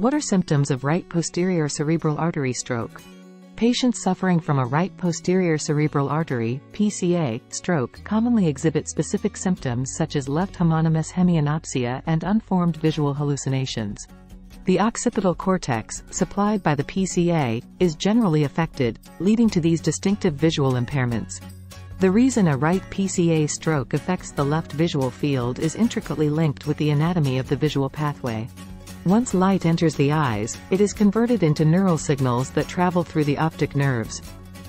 What are symptoms of right posterior cerebral artery stroke? Patients suffering from a right posterior cerebral artery PCA, stroke commonly exhibit specific symptoms such as left homonymous hemianopsia and unformed visual hallucinations. The occipital cortex, supplied by the PCA, is generally affected, leading to these distinctive visual impairments. The reason a right PCA stroke affects the left visual field is intricately linked with the anatomy of the visual pathway. Once light enters the eyes, it is converted into neural signals that travel through the optic nerves.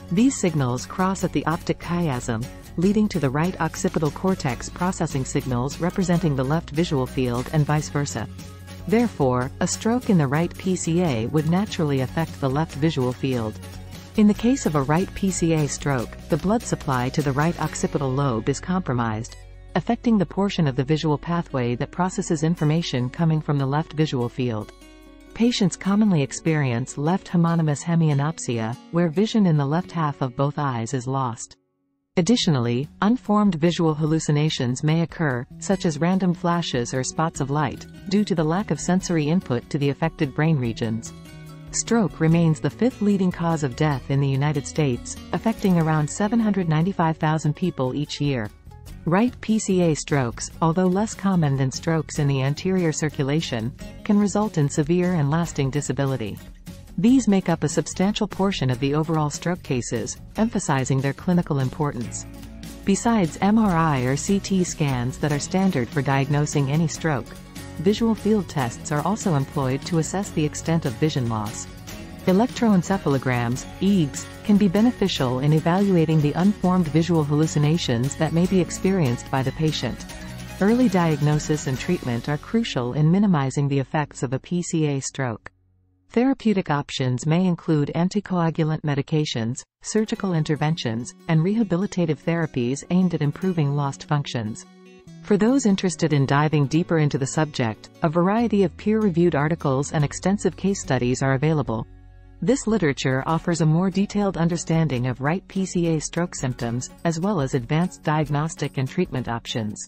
These signals cross at the optic chiasm, leading to the right occipital cortex processing signals representing the left visual field and vice versa. Therefore, a stroke in the right PCA would naturally affect the left visual field. In the case of a right PCA stroke, the blood supply to the right occipital lobe is compromised, affecting the portion of the visual pathway that processes information coming from the left visual field. Patients commonly experience left homonymous hemianopsia, where vision in the left half of both eyes is lost. Additionally, unformed visual hallucinations may occur, such as random flashes or spots of light, due to the lack of sensory input to the affected brain regions. Stroke remains the fifth leading cause of death in the United States, affecting around 795,000 people each year. Right PCA strokes, although less common than strokes in the anterior circulation, can result in severe and lasting disability. These make up a substantial portion of the overall stroke cases, emphasizing their clinical importance. Besides MRI or CT scans that are standard for diagnosing any stroke, visual field tests are also employed to assess the extent of vision loss. Electroencephalograms, EEGs, can be beneficial in evaluating the unformed visual hallucinations that may be experienced by the patient. Early diagnosis and treatment are crucial in minimizing the effects of a PCA stroke. Therapeutic options may include anticoagulant medications, surgical interventions, and rehabilitative therapies aimed at improving lost functions. For those interested in diving deeper into the subject, a variety of peer-reviewed articles and extensive case studies are available. This literature offers a more detailed understanding of right PCA stroke symptoms, as well as advanced diagnostic and treatment options.